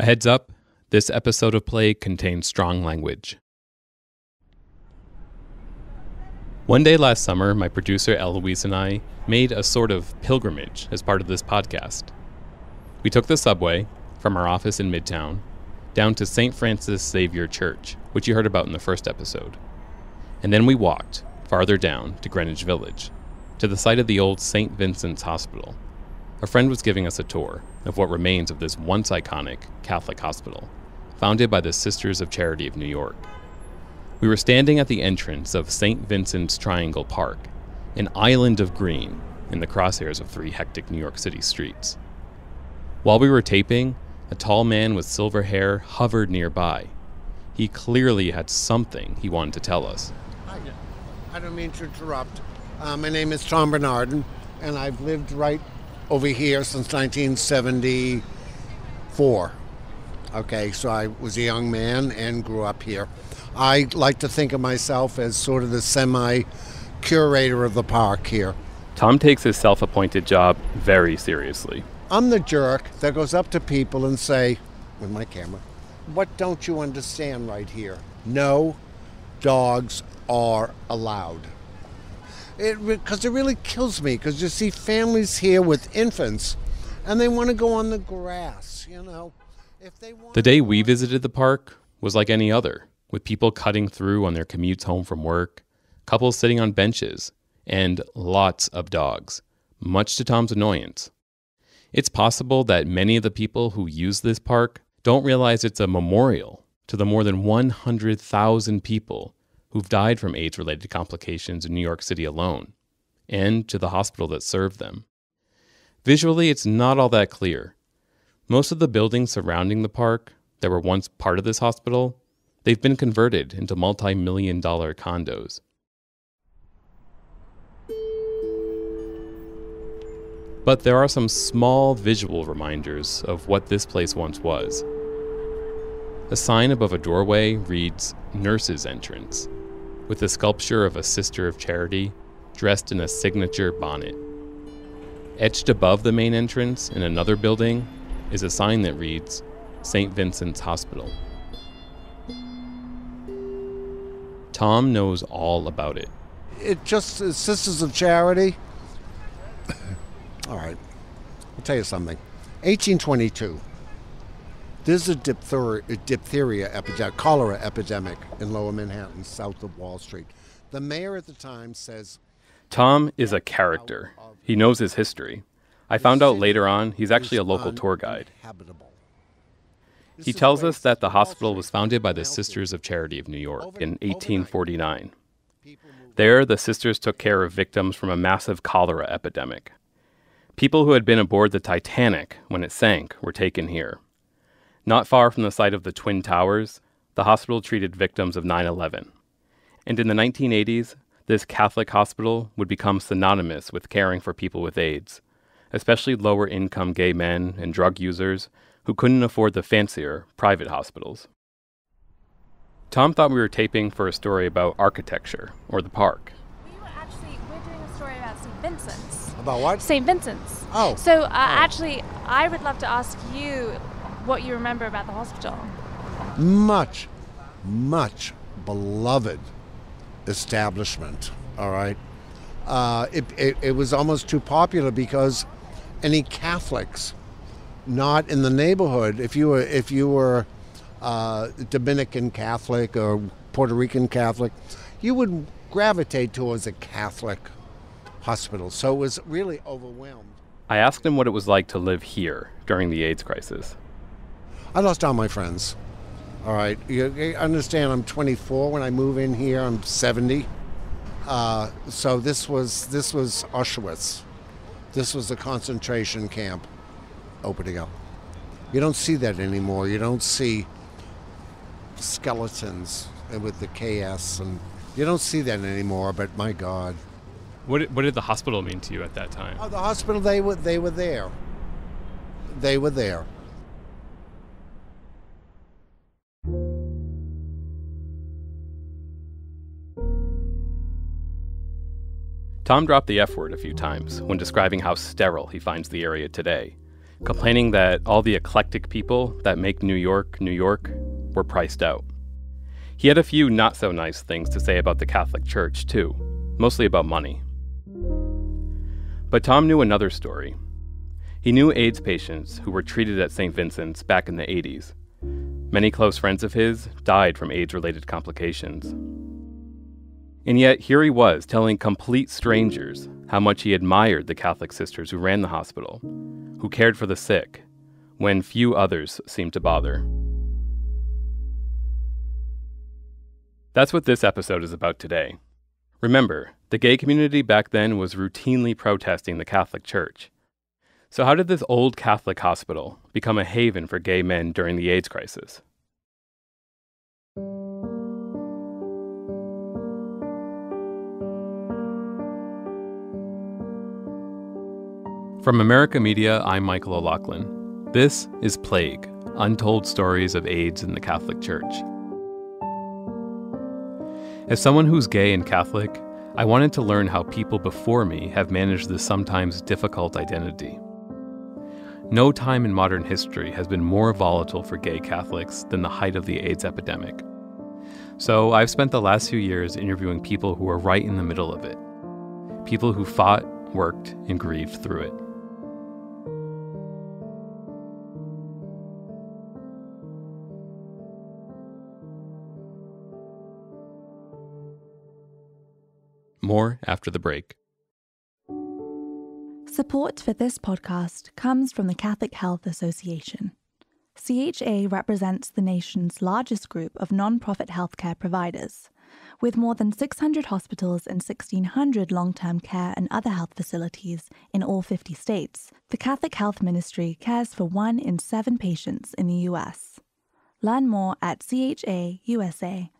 A heads up this episode of Plague contains strong language. One day last summer, my producer Eloise and I made a sort of pilgrimage as part of this podcast. We took the subway from our office in Midtown down to St. Francis Xavier Church, which you heard about in the first episode. And then we walked farther down to Greenwich Village, to the site of the old St. Vincent's Hospital. A friend was giving us a tour of what remains of this once iconic Catholic hospital, founded by the Sisters of Charity of New York. We were standing at the entrance of St. Vincent's Triangle Park, an island of green in the crosshairs of three hectic New York City streets. While we were taping, a tall man with silver hair hovered nearby. He clearly had something he wanted to tell us. I don't mean to interrupt. Uh, my name is Tom Bernardin, and I've lived right over here since 1974. Okay, so I was a young man and grew up here. I like to think of myself as sort of the semi curator of the park here. Tom takes his self appointed job very seriously. I'm the jerk that goes up to people and say, with my camera, what don't you understand right here? No dogs are allowed. It because it really kills me because you see families here with infants, and they want to go on the grass. You know, if they want. The day we visited the park was like any other, with people cutting through on their commutes home from work, couples sitting on benches, and lots of dogs, much to Tom's annoyance. It's possible that many of the people who use this park don't realize it's a memorial to the more than 100,000 people who've died from AIDS related complications in New York City alone, and to the hospital that served them. Visually, it's not all that clear. Most of the buildings surrounding the park that were once part of this hospital, they've been converted into multi million dollar condos. But there are some small visual reminders of what this place once was. A sign above a doorway reads Nurse's Entrance, with a sculpture of a Sister of Charity dressed in a signature bonnet. Etched above the main entrance in another building is a sign that reads St. Vincent's Hospital. Tom knows all about it. It just is Sisters of Charity. all right, I'll tell you something. 1822. There's a diphtheria, diphtheria epidemic, cholera epidemic in lower Manhattan, south of Wall Street. The mayor at the time says. Tom is a character. He knows his history. I found out later on he's actually a local tour guide. He tells us that the hospital was founded by the Sisters of Charity of New York in 1849. There, the sisters took care of victims from a massive cholera epidemic. People who had been aboard the Titanic when it sank were taken here. Not far from the site of the Twin Towers, the hospital treated victims of 9 11. And in the 1980s, this Catholic hospital would become synonymous with caring for people with AIDS, especially lower income gay men and drug users who couldn't afford the fancier private hospitals. Tom thought we were taping for a story about architecture or the park. We were actually we're doing a story about St. Vincent's. About what? St. Vincent's. Oh. So uh, actually, I would love to ask you what you remember about the hospital. Much, much beloved establishment. All right. Uh, it, it, it was almost too popular because any Catholics not in the neighborhood, if you were if you were uh, Dominican Catholic or Puerto Rican Catholic, you would gravitate towards a Catholic hospital. So it was really overwhelmed. I asked him what it was like to live here during the AIDS crisis. I lost all my friends. All right, you understand? I'm 24 when I move in here. I'm 70. Uh, so this was this was Auschwitz. This was a concentration camp opening up. You don't see that anymore. You don't see skeletons with the KS, and you don't see that anymore. But my God, what did, what did the hospital mean to you at that time? Oh, the hospital they were they were there. They were there. Tom dropped the F word a few times when describing how sterile he finds the area today, complaining that all the eclectic people that make New York, New York, were priced out. He had a few not so nice things to say about the Catholic Church, too, mostly about money. But Tom knew another story. He knew AIDS patients who were treated at St. Vincent's back in the 80s. Many close friends of his died from AIDS related complications. And yet, here he was telling complete strangers how much he admired the Catholic sisters who ran the hospital, who cared for the sick, when few others seemed to bother. That's what this episode is about today. Remember, the gay community back then was routinely protesting the Catholic Church. So, how did this old Catholic hospital become a haven for gay men during the AIDS crisis? From America Media, I'm Michael O'Loughlin. This is Plague Untold Stories of AIDS in the Catholic Church. As someone who's gay and Catholic, I wanted to learn how people before me have managed this sometimes difficult identity. No time in modern history has been more volatile for gay Catholics than the height of the AIDS epidemic. So I've spent the last few years interviewing people who were right in the middle of it. People who fought, worked, and grieved through it. More after the break. Support for this podcast comes from the Catholic Health Association. CHA represents the nation's largest group of non-profit healthcare providers. With more than 600 hospitals and 1,600 long term care and other health facilities in all 50 states, the Catholic Health Ministry cares for one in seven patients in the U.S. Learn more at chausa.org.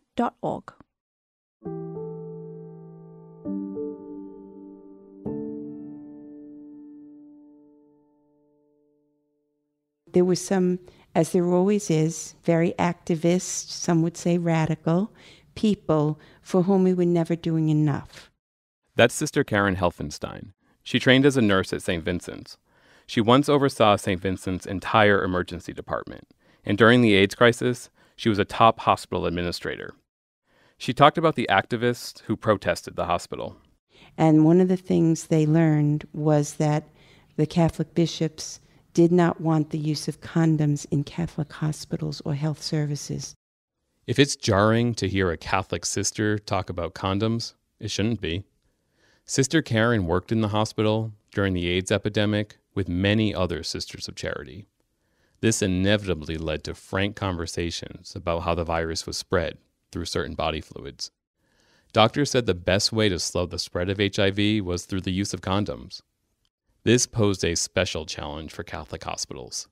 There was some, as there always is, very activist, some would say radical, people for whom we were never doing enough. That's Sister Karen Helfenstein. She trained as a nurse at St. Vincent's. She once oversaw St. Vincent's entire emergency department, and during the AIDS crisis, she was a top hospital administrator. She talked about the activists who protested the hospital. And one of the things they learned was that the Catholic bishops did not want the use of condoms in Catholic hospitals or health services. If it's jarring to hear a Catholic sister talk about condoms, it shouldn't be. Sister Karen worked in the hospital during the AIDS epidemic with many other sisters of charity. This inevitably led to frank conversations about how the virus was spread through certain body fluids. Doctors said the best way to slow the spread of HIV was through the use of condoms. This posed a special challenge for Catholic hospitals.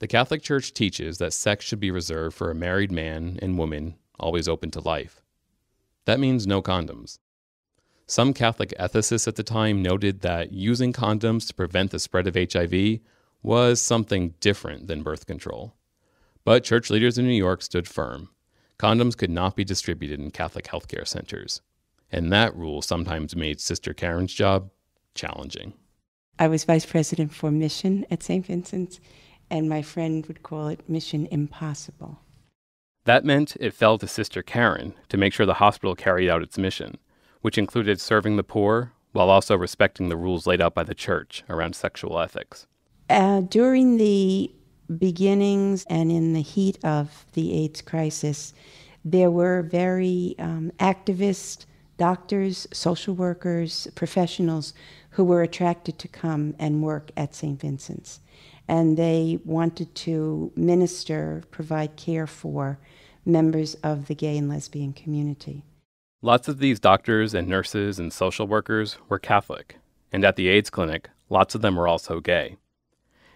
The Catholic Church teaches that sex should be reserved for a married man and woman always open to life. That means no condoms. Some Catholic ethicists at the time noted that using condoms to prevent the spread of HIV was something different than birth control. But church leaders in New York stood firm. Condoms could not be distributed in Catholic healthcare centers. And that rule sometimes made Sister Karen's job challenging. I was vice president for mission at St. Vincent's, and my friend would call it Mission Impossible. That meant it fell to Sister Karen to make sure the hospital carried out its mission, which included serving the poor while also respecting the rules laid out by the church around sexual ethics. Uh, during the beginnings and in the heat of the AIDS crisis, there were very um, activist doctors, social workers, professionals who were attracted to come and work at St. Vincent's. And they wanted to minister, provide care for members of the gay and lesbian community. Lots of these doctors and nurses and social workers were Catholic, and at the AIDS clinic, lots of them were also gay.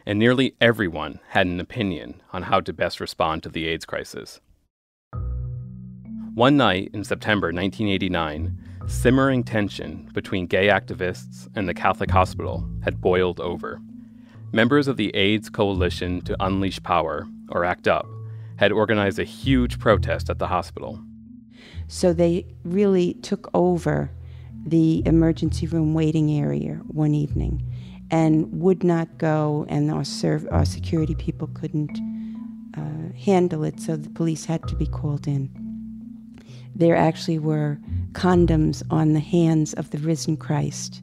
And nearly everyone had an opinion on how to best respond to the AIDS crisis. One night in September 1989, simmering tension between gay activists and the Catholic hospital had boiled over. Members of the AIDS Coalition to Unleash Power, or ACT UP, had organized a huge protest at the hospital. So they really took over the emergency room waiting area one evening. and would not go, and our, serv- our security people couldn't uh, handle it, so the police had to be called in. There actually were condoms on the hands of the risen Christ.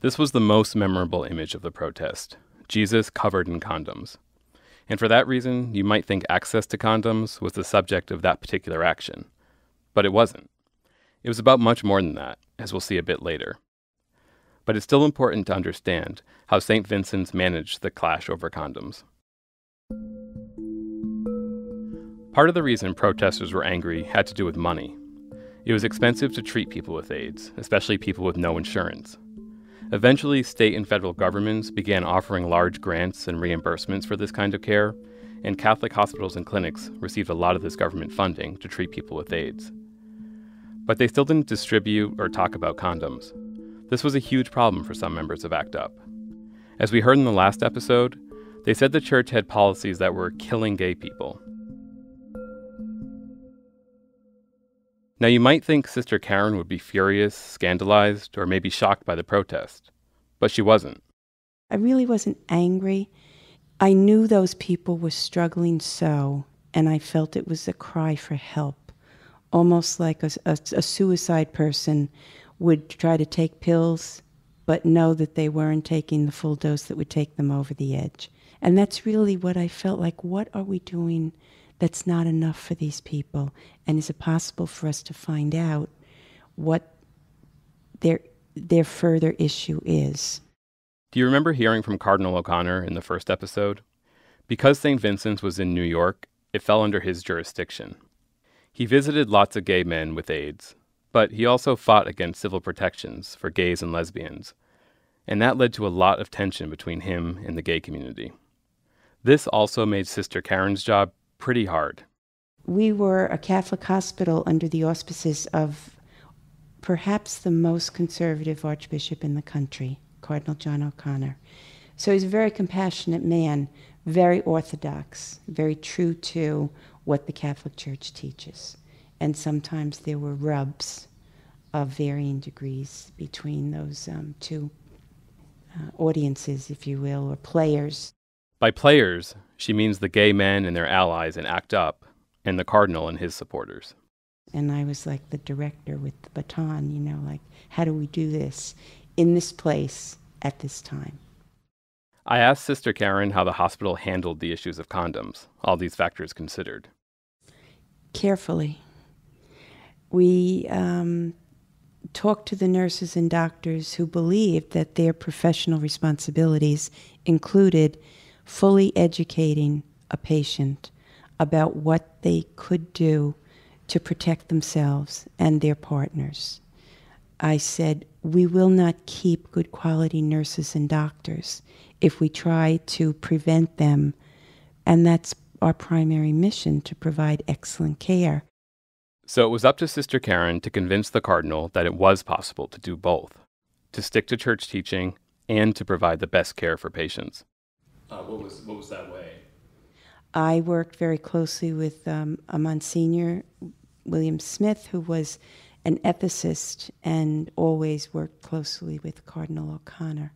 This was the most memorable image of the protest Jesus covered in condoms. And for that reason, you might think access to condoms was the subject of that particular action. But it wasn't. It was about much more than that, as we'll see a bit later. But it's still important to understand how St. Vincent's managed the clash over condoms. Part of the reason protesters were angry had to do with money. It was expensive to treat people with AIDS, especially people with no insurance. Eventually, state and federal governments began offering large grants and reimbursements for this kind of care, and Catholic hospitals and clinics received a lot of this government funding to treat people with AIDS. But they still didn't distribute or talk about condoms. This was a huge problem for some members of ACT UP. As we heard in the last episode, they said the church had policies that were killing gay people. Now, you might think Sister Karen would be furious, scandalized, or maybe shocked by the protest, but she wasn't. I really wasn't angry. I knew those people were struggling so, and I felt it was a cry for help, almost like a, a, a suicide person would try to take pills, but know that they weren't taking the full dose that would take them over the edge. And that's really what I felt like. What are we doing that's not enough for these people? And is it possible for us to find out what their, their further issue is? Do you remember hearing from Cardinal O'Connor in the first episode? Because St. Vincent's was in New York, it fell under his jurisdiction. He visited lots of gay men with AIDS, but he also fought against civil protections for gays and lesbians, and that led to a lot of tension between him and the gay community. This also made Sister Karen's job pretty hard. We were a Catholic hospital under the auspices of perhaps the most conservative archbishop in the country, Cardinal John O'Connor. So he's a very compassionate man, very orthodox, very true to what the Catholic Church teaches. And sometimes there were rubs of varying degrees between those um, two uh, audiences, if you will, or players. By players, she means the gay men and their allies in ACT UP, and the Cardinal and his supporters. And I was like the director with the baton, you know, like, how do we do this in this place at this time? I asked Sister Karen how the hospital handled the issues of condoms, all these factors considered. Carefully. We um, talked to the nurses and doctors who believed that their professional responsibilities included fully educating a patient about what they could do to protect themselves and their partners. I said, We will not keep good quality nurses and doctors if we try to prevent them. And that's our primary mission to provide excellent care. So it was up to Sister Karen to convince the Cardinal that it was possible to do both to stick to church teaching and to provide the best care for patients. Uh, what was what was that way? I worked very closely with um, a Monsignor William Smith, who was an ethicist and always worked closely with Cardinal O'Connor.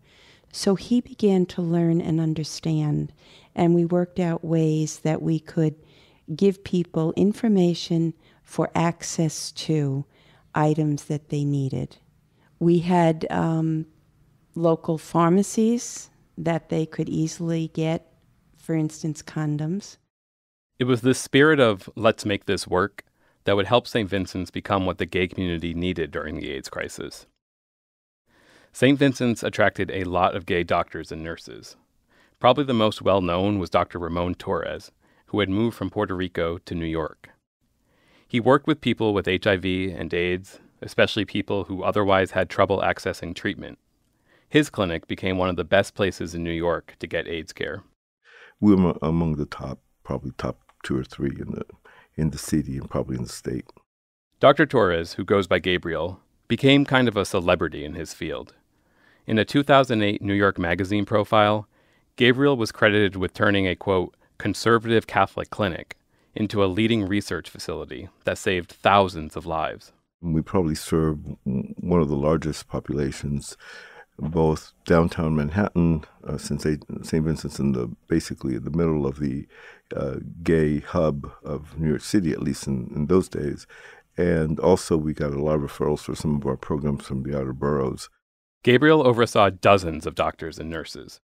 So he began to learn and understand, and we worked out ways that we could give people information for access to items that they needed. We had um, local pharmacies that they could easily get, for instance, condoms. It was this spirit of let's make this work that would help St. Vincent's become what the gay community needed during the AIDS crisis. St. Vincent's attracted a lot of gay doctors and nurses. Probably the most well known was Dr. Ramon Torres, who had moved from Puerto Rico to New York. He worked with people with HIV and AIDS, especially people who otherwise had trouble accessing treatment. His clinic became one of the best places in New York to get AIDS care. We were among the top, probably top two or three in the in the city and probably in the state. Dr. Torres, who goes by Gabriel, became kind of a celebrity in his field. In a 2008 New York Magazine profile, Gabriel was credited with turning a quote, conservative Catholic clinic into a leading research facility that saved thousands of lives. We probably serve one of the largest populations both downtown Manhattan, uh, since St. Vincent's in the basically in the middle of the uh, gay hub of New York City, at least in, in those days, and also we got a lot of referrals for some of our programs from the outer boroughs. Gabriel oversaw dozens of doctors and nurses.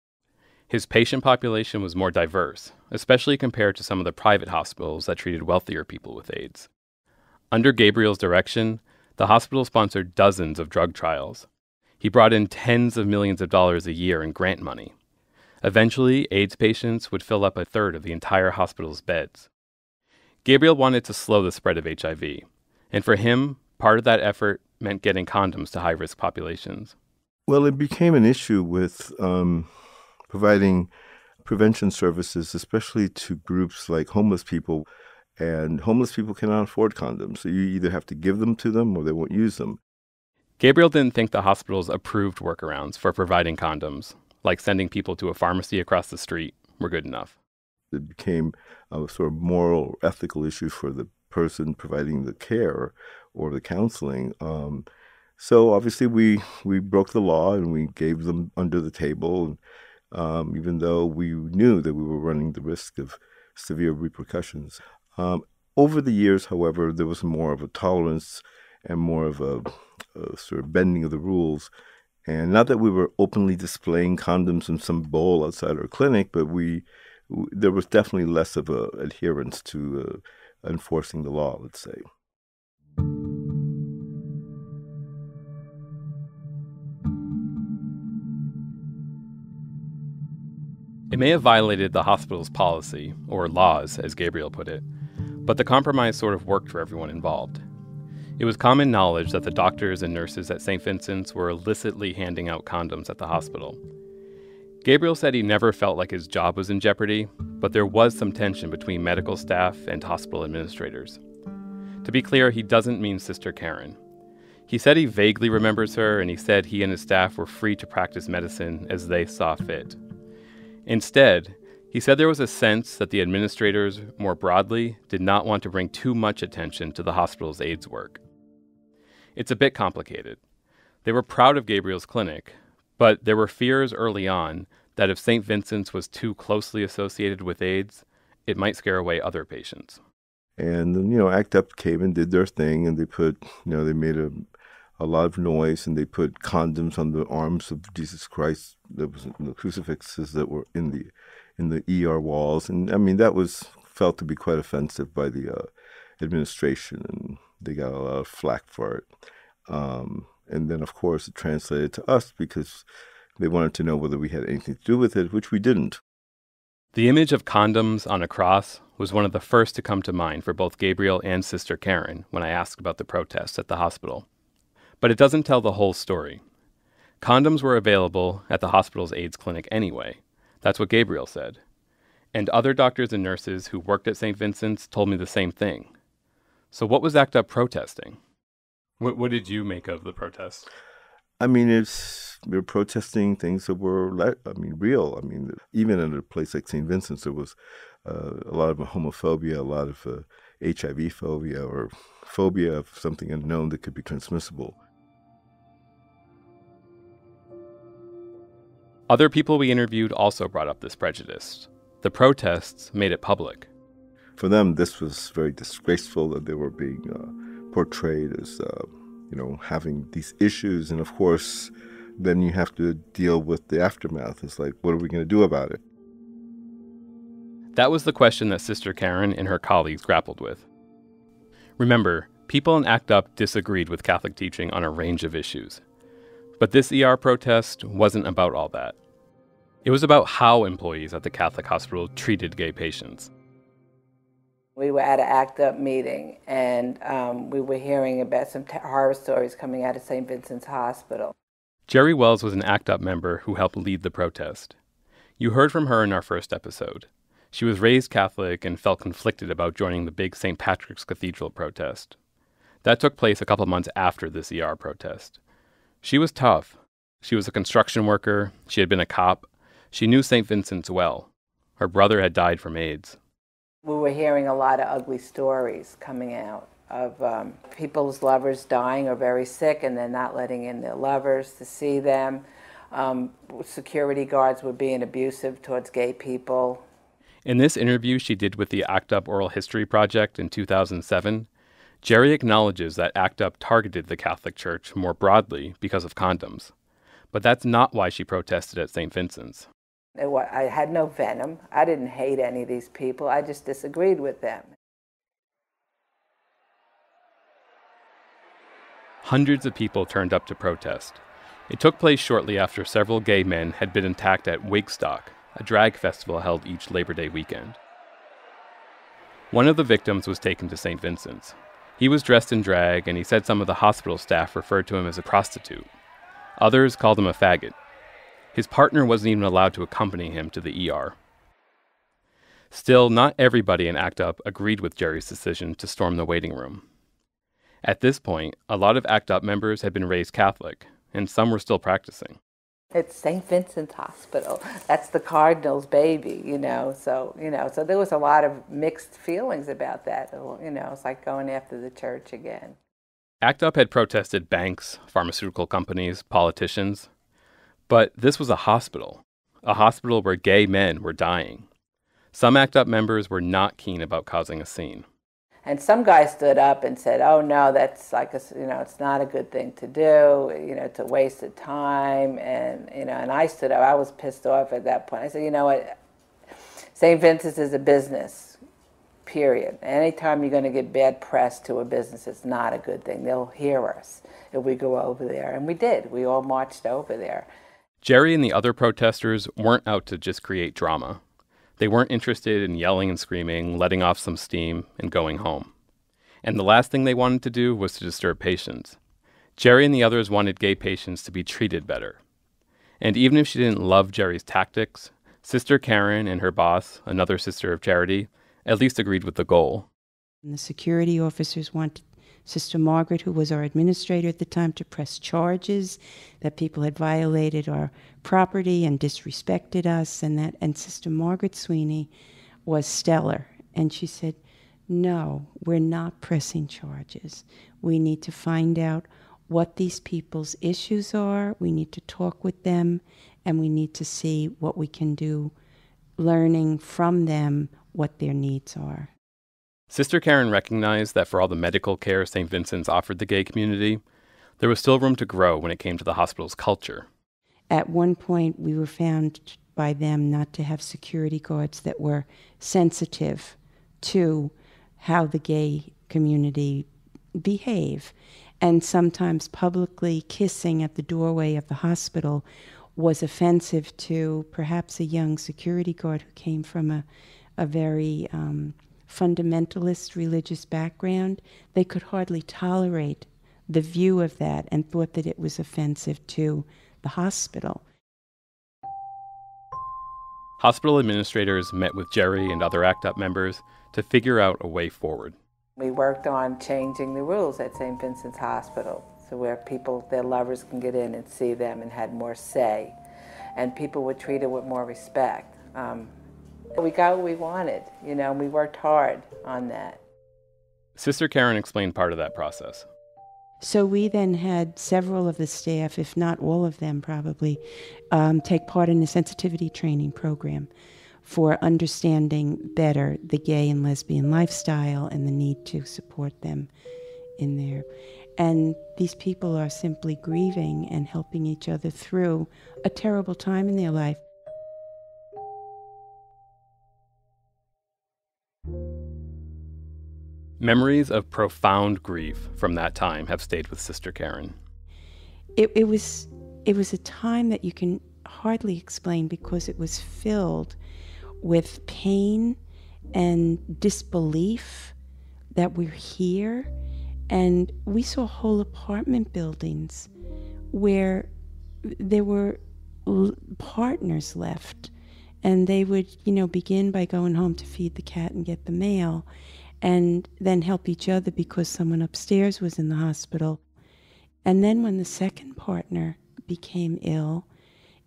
His patient population was more diverse, especially compared to some of the private hospitals that treated wealthier people with AIDS. Under Gabriel's direction, the hospital sponsored dozens of drug trials. He brought in tens of millions of dollars a year in grant money. Eventually, AIDS patients would fill up a third of the entire hospital's beds. Gabriel wanted to slow the spread of HIV, and for him, part of that effort meant getting condoms to high risk populations. Well, it became an issue with um, providing prevention services, especially to groups like homeless people. And homeless people cannot afford condoms. So you either have to give them to them or they won't use them. Gabriel didn't think the hospitals approved workarounds for providing condoms, like sending people to a pharmacy across the street, were good enough. It became a sort of moral, ethical issue for the person providing the care or the counseling. Um, so obviously we we broke the law and we gave them under the table, um, even though we knew that we were running the risk of severe repercussions. Um, over the years, however, there was more of a tolerance and more of a, a, sort of bending of the rules. And not that we were openly displaying condoms in some bowl outside our clinic, but we, there was definitely less of a adherence to uh, enforcing the law, let's say. It may have violated the hospital's policy, or laws, as Gabriel put it, but the compromise sort of worked for everyone involved. It was common knowledge that the doctors and nurses at St. Vincent's were illicitly handing out condoms at the hospital. Gabriel said he never felt like his job was in jeopardy, but there was some tension between medical staff and hospital administrators. To be clear, he doesn't mean Sister Karen. He said he vaguely remembers her, and he said he and his staff were free to practice medicine as they saw fit. Instead, he said there was a sense that the administrators, more broadly, did not want to bring too much attention to the hospital's AIDS work. It's a bit complicated. They were proud of Gabriel's clinic, but there were fears early on that if St. Vincent's was too closely associated with AIDS, it might scare away other patients. And you know, ACT UP came and did their thing, and they put, you know, they made a a lot of noise, and they put condoms on the arms of Jesus Christ. There was the crucifixes that were in the in the ER walls, and I mean that was felt to be quite offensive by the uh, administration, and they got a lot of flack for it. Um, and then, of course, it translated to us because they wanted to know whether we had anything to do with it, which we didn't. The image of condoms on a cross was one of the first to come to mind for both Gabriel and Sister Karen when I asked about the protests at the hospital. But it doesn't tell the whole story. Condoms were available at the hospital's AIDS clinic anyway. That's what Gabriel said. And other doctors and nurses who worked at St. Vincent's told me the same thing. So, what was ACT UP protesting? What, what did you make of the protests? I mean, it's we are protesting things that were, I mean, real. I mean, even in a place like St. Vincent's, there was uh, a lot of homophobia, a lot of uh, HIV phobia, or phobia of something unknown that could be transmissible. Other people we interviewed also brought up this prejudice. The protests made it public. For them, this was very disgraceful that they were being uh, portrayed as, uh, you know, having these issues. And of course, then you have to deal with the aftermath. It's like, what are we going to do about it? That was the question that Sister Karen and her colleagues grappled with. Remember, people in ACT UP disagreed with Catholic teaching on a range of issues. But this ER protest wasn't about all that. It was about how employees at the Catholic hospital treated gay patients. We were at an ACT UP meeting, and um, we were hearing about some horror stories coming out of St. Vincent's Hospital. Gerri Wells was an ACT UP member who helped lead the protest. You heard from her in our first episode. She was raised Catholic and felt conflicted about joining the big St. Patrick's Cathedral protest. That took place a couple months after this ER protest. She was tough. She was a construction worker, she had been a cop, she knew St. Vincent's well. Her brother had died from AIDS. We were hearing a lot of ugly stories coming out of um, people's lovers dying or very sick and then not letting in their lovers to see them. um, security guards were being abusive towards gay people. In this interview she did with the ACT UP Oral History Project in 2007, Gerri acknowledges that ACT UP targeted the Catholic Church more broadly because of condoms. But that's not why she protested at St. Vincent's. I had no venom. I didn't hate any of these people. I just disagreed with them. Hundreds of people turned up to protest. It took place shortly after several gay men had been attacked at Wigstock, a drag festival held each Labor Day weekend. One of the victims was taken to St. Vincent's. He was dressed in drag, and he said some of the hospital staff referred to him as a prostitute. Others called him a faggot. His partner wasn't even allowed to accompany him to the ER. Still, not everybody in ACT UP agreed with Gerri's decision to storm the waiting room. At this point, a lot of ACT UP members had been raised Catholic, and some were still practicing. It's St. Vincent's Hospital. That's the Cardinal's baby, you know. So, you know, so there was a lot of mixed feelings about that. You know, it's like going after the church again. ACT UP had protested banks, pharmaceutical companies, politicians. But this was a hospital, a hospital where gay men were dying. Some ACT UP members were not keen about causing a scene. And some guy stood up and said, "Oh no, that's like a, you know, it's not a good thing to do. You know, it's a waste of time." And you know, and I stood up. I was pissed off at that point. I said, "You know what? St. Vincent's is a business. Period. Anytime you're going to get bad press to a business, it's not a good thing. They'll hear us if we go over there, and we did. We all marched over there." Gerri and the other protesters weren't out to just create drama. They weren't interested in yelling and screaming, letting off some steam, and going home. And the last thing they wanted to do was to disturb patients. Gerri and the others wanted gay patients to be treated better. And even if she didn't love Gerri's tactics, Sister Karen and her boss, another sister of charity, at least agreed with the goal. And the security officers wanted Sister Margaret, who was our administrator at the time, to press charges that people had violated our property and disrespected us, and that. And Sister Margaret Sweeney was stellar, and she said, "No, we're not pressing charges. We need to find out." What these people's issues are, we need to talk with them, and we need to see what we can do, learning from them what their needs are. Sister Karen recognized that for all the medical care St. Vincent's offered the gay community, there was still room to grow when it came to the hospital's culture. At one point, we were found by them not to have security guards that were sensitive to how the gay community behave. And sometimes publicly kissing at the doorway of the hospital was offensive to perhaps a young security guard who came from a, a very um, fundamentalist religious background, they could hardly tolerate the view of that and thought that it was offensive to the hospital. Hospital administrators met with Gerri and other ACT UP members to figure out a way forward. We worked on changing the rules at St. Vincent's Hospital so where people, their lovers can get in and see them and had more say. And people were treated with more respect. Um, we got what we wanted, you know, and we worked hard on that. Sister Karen explained part of that process. So we then had several of the staff, if not all of them probably, um, take part in a sensitivity training program for understanding better the gay and lesbian lifestyle and the need to support them in there. And these people are simply grieving and helping each other through a terrible time in their life. Memories of profound grief from that time have stayed with Sister Karen. It, it was it was a time that you can hardly explain because it was filled with pain and disbelief that we're here. And we saw whole apartment buildings where there were l- partners left. And they would, you know, begin by going home to feed the cat and get the mail and then help each other because someone upstairs was in the hospital. And then when the second partner became ill,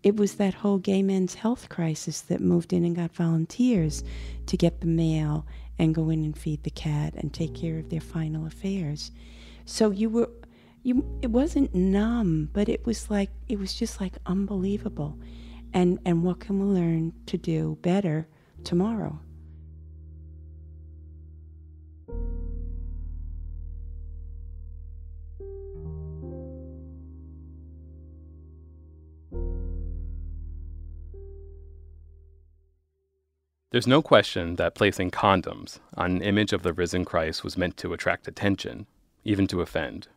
it was that whole gay men's health crisis that moved in and got volunteers to get the mail and go in and feed the cat and take care of their final affairs. So you were you it wasn't numb, but it was like it was just like unbelievable. And and what can we learn to do better tomorrow? There's no question that placing condoms on an image of the risen Christ was meant to attract attention, even to offend.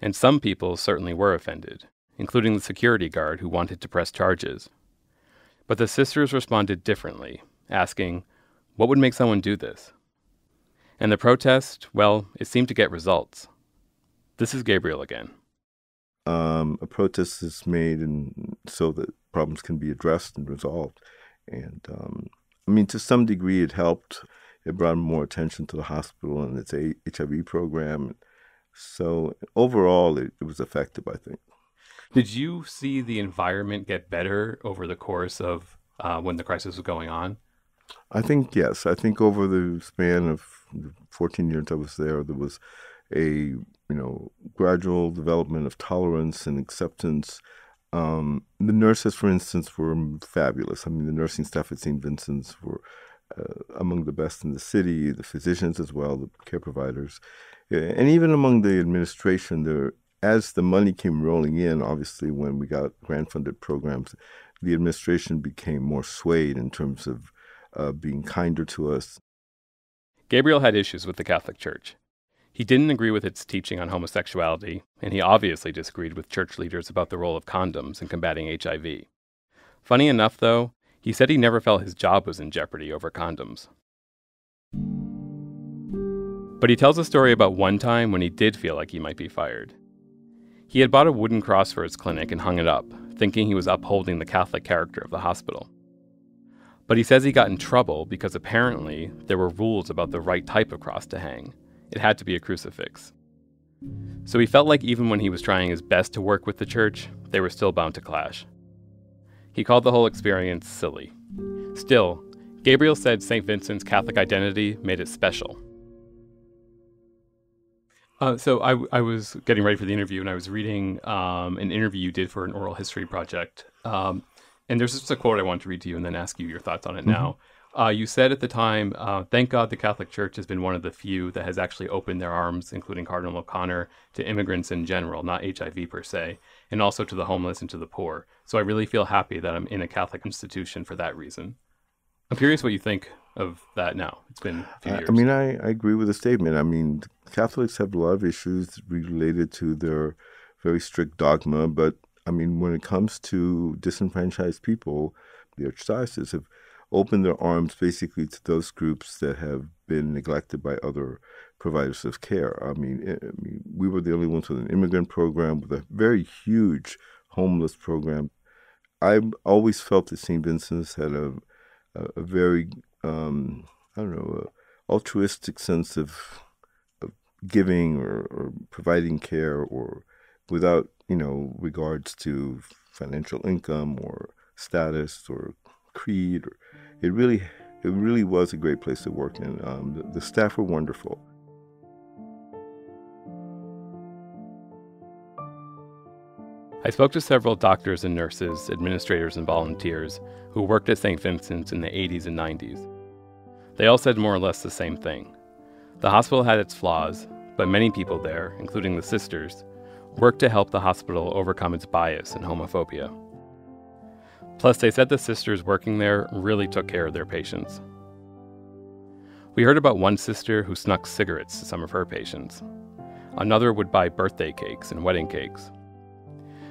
And some people certainly were offended, including the security guard who wanted to press charges. But the sisters responded differently, asking, What would make someone do this? And the protest, well, it seemed to get results. This is Gabriel again. Um, a protest is made and so that problems can be addressed and resolved. And um, I mean, to some degree, it helped. It brought more attention to the hospital and its HIV program. So overall, it, it was effective, I think. Did you see the environment get better over the course of uh, when the crisis was going on? I think yes. I think over the span of 14 years I was there, there was a you know gradual development of tolerance and acceptance um, the nurses, for instance, were fabulous. I mean, the nursing staff at St. Vincent's were uh, among the best in the city, the physicians as well, the care providers. And even among the administration, there, as the money came rolling in, obviously, when we got grant funded programs, the administration became more swayed in terms of uh, being kinder to us. Gabriel had issues with the Catholic Church. He didn't agree with its teaching on homosexuality, and he obviously disagreed with church leaders about the role of condoms in combating HIV. Funny enough, though, he said he never felt his job was in jeopardy over condoms. But he tells a story about one time when he did feel like he might be fired. He had bought a wooden cross for his clinic and hung it up, thinking he was upholding the Catholic character of the hospital. But he says he got in trouble because apparently there were rules about the right type of cross to hang, it had to be a crucifix. So he felt like even when he was trying his best to work with the church, they were still bound to clash. He called the whole experience silly. Still, Gabriel said St. Vincent's Catholic identity made it special. Uh, so I, I was getting ready for the interview and I was reading um, an interview you did for an oral history project. Um, and there's just a quote I want to read to you and then ask you your thoughts on it mm-hmm. now. Uh, you said at the time, uh, thank God the Catholic Church has been one of the few that has actually opened their arms, including Cardinal O'Connor, to immigrants in general, not HIV per se, and also to the homeless and to the poor. So I really feel happy that I'm in a Catholic institution for that reason. I'm curious what you think of that now. It's been a few years. I mean, I, I agree with the statement. I mean, Catholics have a lot of issues related to their very strict dogma, but I mean, when it comes to disenfranchised people, the archdiocese have open their arms basically to those groups that have been neglected by other providers of care. I mean, I mean, we were the only ones with an immigrant program, with a very huge homeless program. I've always felt that St. Vincent's had a, a, a very, um, I don't know, altruistic sense of, of giving or, or providing care or without, you know, regards to financial income or status or creed or it really it really was a great place to work in. Um, the, the staff were wonderful. I spoke to several doctors and nurses, administrators, and volunteers who worked at St. Vincent's in the 80s and 90s. They all said more or less the same thing. The hospital had its flaws, but many people there, including the sisters, worked to help the hospital overcome its bias and homophobia. Plus, they said the sisters working there really took care of their patients. We heard about one sister who snuck cigarettes to some of her patients. Another would buy birthday cakes and wedding cakes.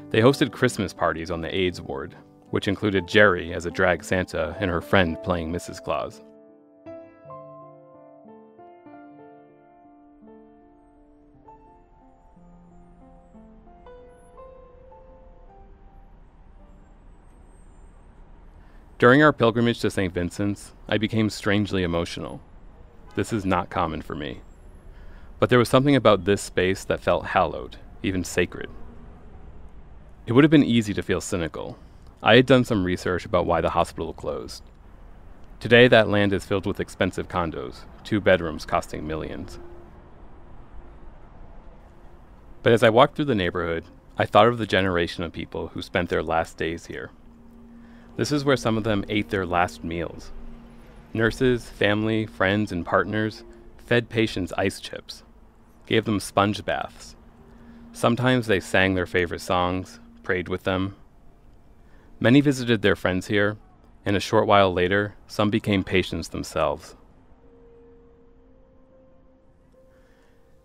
They hosted Christmas parties on the AIDS ward, which included Gerri as a drag Santa and her friend playing Mrs. Claus. During our pilgrimage to St. Vincent's, I became strangely emotional. This is not common for me. But there was something about this space that felt hallowed, even sacred. It would have been easy to feel cynical. I had done some research about why the hospital closed. Today, that land is filled with expensive condos, two bedrooms costing millions. But as I walked through the neighborhood, I thought of the generation of people who spent their last days here. This is where some of them ate their last meals. Nurses, family, friends, and partners fed patients ice chips, gave them sponge baths. Sometimes they sang their favorite songs, prayed with them. Many visited their friends here, and a short while later, some became patients themselves.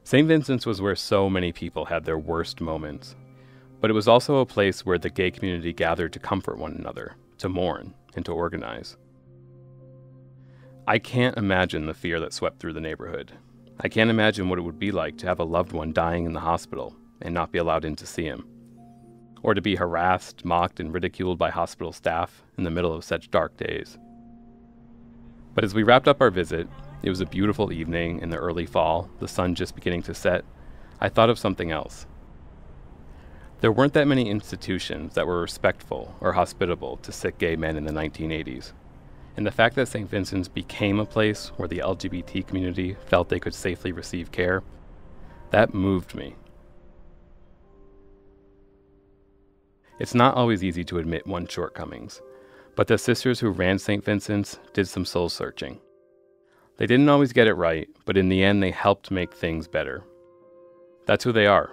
St. Vincent's was where so many people had their worst moments, but it was also a place where the gay community gathered to comfort one another, to mourn, and to organize. I can't imagine the fear that swept through the neighborhood. I can't imagine what it would be like to have a loved one dying in the hospital and not be allowed in to see him, or to be harassed, mocked, and ridiculed by hospital staff in the middle of such dark days. But as we wrapped up our visit, it was a beautiful evening in the early fall, the sun just beginning to set. I thought of something else. There weren't that many institutions that were respectful or hospitable to sick gay men in the 1980s. And the fact that St. Vincent's became a place where the LGBT community felt they could safely receive care, that moved me. It's not always easy to admit one's shortcomings, but the sisters who ran St. Vincent's did some soul searching. They didn't always get it right, but in the end, they helped make things better. That's who they are.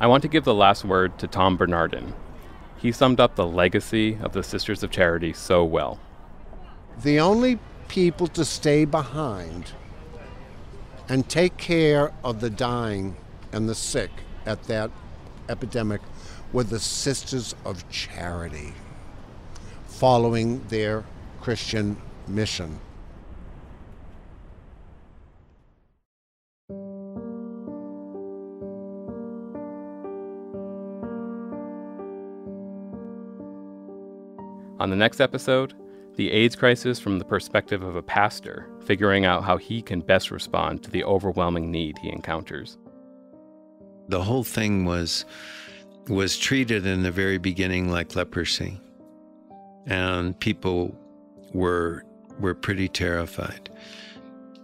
I want to give the last word to Tom Bernardin. He summed up the legacy of the Sisters of Charity so well. The only people to stay behind and take care of the dying and the sick at that epidemic were the Sisters of Charity, following their Christian mission. On the next episode, the AIDS crisis from the perspective of a pastor, figuring out how he can best respond to the overwhelming need he encounters. The whole thing was was treated in the very beginning like leprosy. And people were were pretty terrified.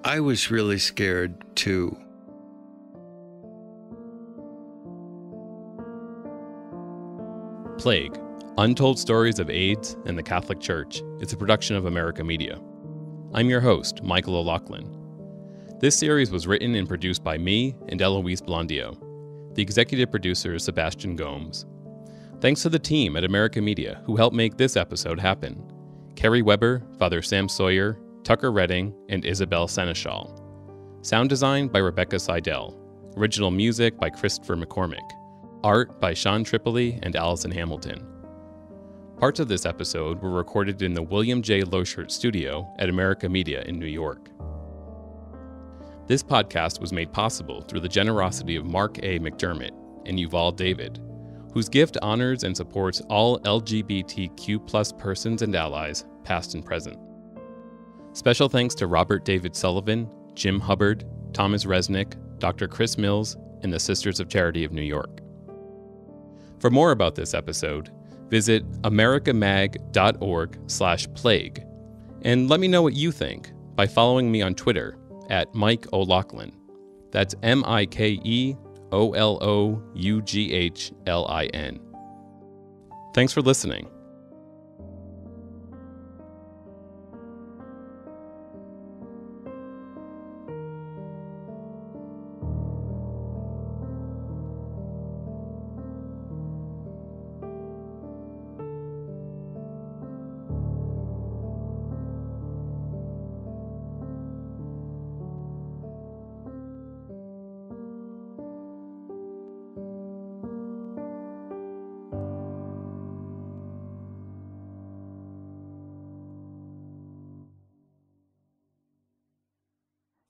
I was really scared too. Plague Untold Stories of AIDS and the Catholic Church is a production of America Media. I'm your host, Michael O'Loughlin. This series was written and produced by me and Eloise Blondiau. The executive producer is Sebastian Gomes. Thanks to the team at America Media who helped make this episode happen Kerry Weber, Father Sam Sawyer, Tucker Redding, and Isabel Seneschal. Sound design by Rebecca Seidel. Original music by Christopher McCormick. Art by Sean Tripoli and Allison Hamilton. Parts of this episode were recorded in the William J. Loschert studio at America Media in New York. This podcast was made possible through the generosity of Mark A. McDermott and Yuval David, whose gift honors and supports all LGBTQ persons and allies, past and present. Special thanks to Robert David Sullivan, Jim Hubbard, Thomas Resnick, Dr. Chris Mills, and the Sisters of Charity of New York. For more about this episode, visit americamag.org/plague and let me know what you think by following me on Twitter at Mike O'Loughlin. That's M I K E O L O U G H L I N. Thanks for listening.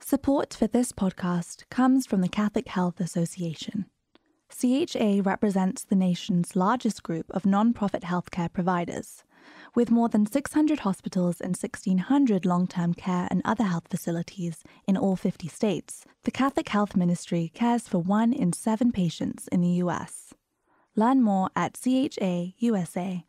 Support for this podcast comes from the Catholic Health Association. CHA represents the nation's largest group of non-profit healthcare providers. With more than 600 hospitals and 1,600 long term care and other health facilities in all 50 states, the Catholic Health Ministry cares for one in seven patients in the U.S. Learn more at chausa.org.